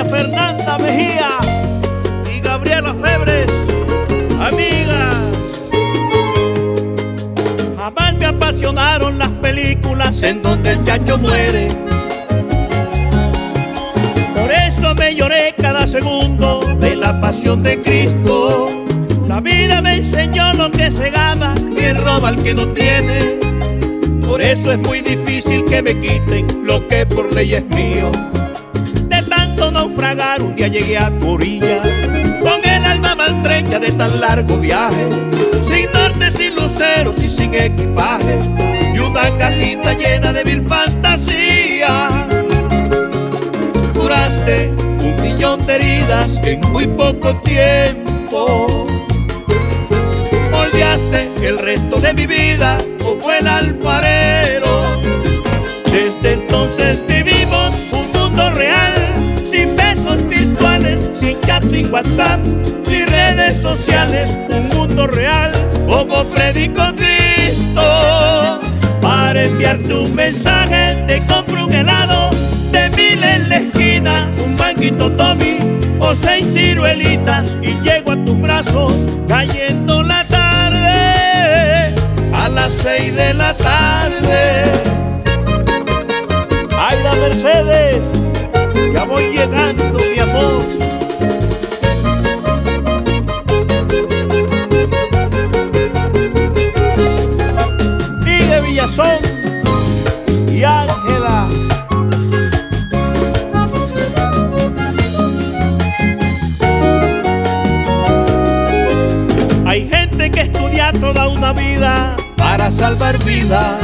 Ángela Mejía y Gabriela Febres, amigas. Jamás me apasionaron las películas en donde el chacho muere. Por eso me lloré cada segundo de la pasión de Cristo. La vida me enseñó lo que se gana y roba al que no tiene. Por eso es muy difícil que me quiten lo que por ley es mío. Naufragar un día llegué a tu orilla Con el alma maltrecha de tan largo viaje Sin norte, sin luceros y sin equipaje Y una cajita llena de mil fantasías. Curaste un millón de heridas en muy poco tiempo. Moldeaste el resto de mi vida como el alfarero. Desde entonces vivimos sin WhatsApp Sin redes sociales, un mundo real Como predico Cristo. Para enviarte un mensaje te compro un helado De mil en la esquina, un manguito Tommy O seis ciruelitas y llego a tus brazos Cayendo la tarde A las seis de la tarde. Aida Mercedes, ya voy llegando, toda una vida para salvar vidas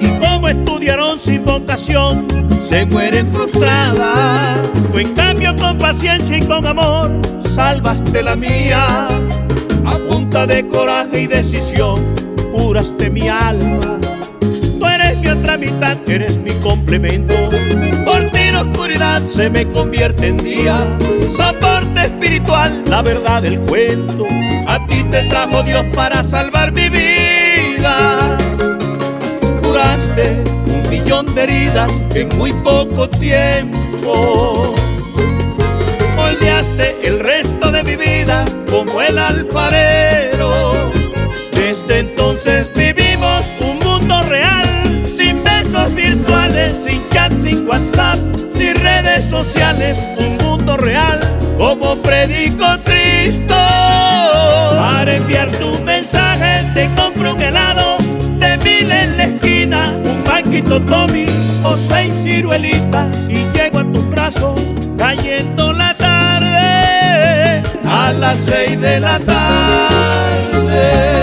y como estudiaron sin vocación, se mueren frustradas. Tú en cambio con paciencia y con amor, salvaste la mía. A punta de coraje y decisión, curaste mi alma. Tú eres mi otra mitad, eres mi complemento. Oscuridad se me convierte en día. Soporte espiritual, la verdad del cuento. A ti te trajo Dios para salvar mi vida curaste un millón de heridas en muy poco tiempo. Moldeaste el resto de mi vida como el alfarero. Un mundo real como predico Cristo. Para enviar tu mensaje te compro un helado de mil en la esquina, un banquito Tommy o seis ciruelitas y llego a tus brazos cayendo la tarde a las seis de la tarde.